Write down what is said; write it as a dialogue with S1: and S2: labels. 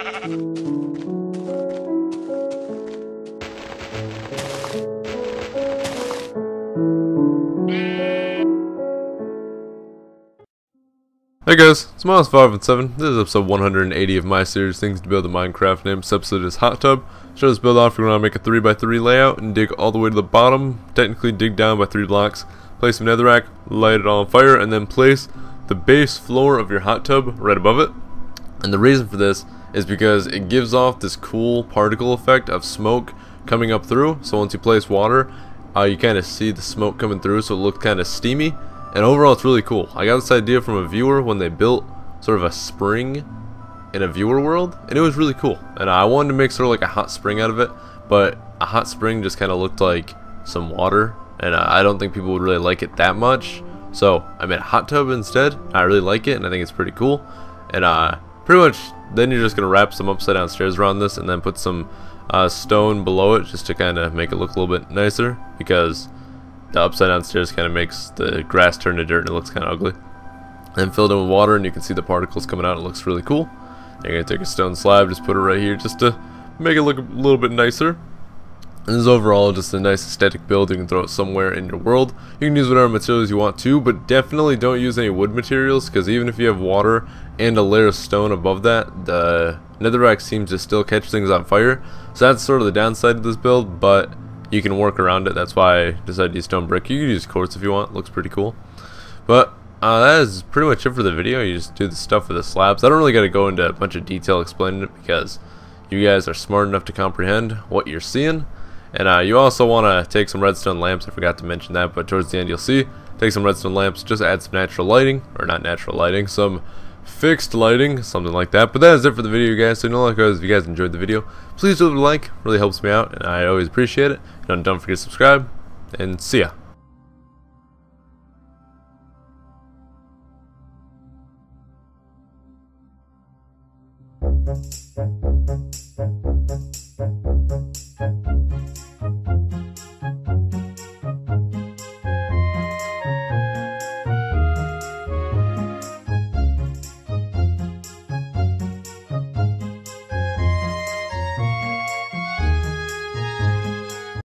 S1: Hey guys, it's Modest5 and 7. This is episode 180 of my series, Things to Build in Minecraft. Name this episode is Hot Tub. Show this build off, we're going to make a 3x3 layout and dig all the way to the bottom. Technically dig down by 3 blocks. Place some netherrack, light it on fire, and then place the base floor of your hot tub right above it. And the reason for this is because it gives off this cool particle effect of smoke coming up through. So once you place water, uh, you kind of see the smoke coming through so it looks kind of steamy and overall, it's really cool. I got this idea from a viewer when they built sort of a spring in a viewer world, and it was really cool. And I wanted to make sort of like a hot spring out of it, but a hot spring just kind of looked like some water, and I don't think people would really like it that much. So I made a hot tub instead. I really like it, and I think it's pretty cool. And uh, pretty much, then you're just gonna wrap some upside down stairs around this, and then put some uh, stone below it just to kind of make it look a little bit nicer because the upside down stairs kind of makes the grass turn to dirt and it looks kind of ugly. Then filled in with water and you can see the particles coming out. It looks really cool. You're going to take a stone slab, just put it right here just to make it look a little bit nicer. This is overall just a nice aesthetic build. You can throw it somewhere in your world. You can use whatever materials you want to, but definitely don't use any wood materials because even if you have water and a layer of stone above that, the netherrack seems to still catch things on fire. So that's sort of the downside of this build, but you can work around it. That's why I decided to use stone brick. You can use quartz if you want. Looks pretty cool. But uh, that is pretty much it for the video. You just do the stuff with the slabs. I don't really got to go into a bunch of detail explaining it because you guys are smart enough to comprehend what you're seeing. And uh, you also want to take some redstone lamps. I forgot to mention that, but towards the end you'll see. Take some redstone lamps, just add some natural lighting, or not natural lighting, some fixed lighting, something like that. But that is it for the video, guys. So, you know, like always, if you guys enjoyed the video, please do leave a like. really helps me out, and I always appreciate it. And don't forget to subscribe, and see ya.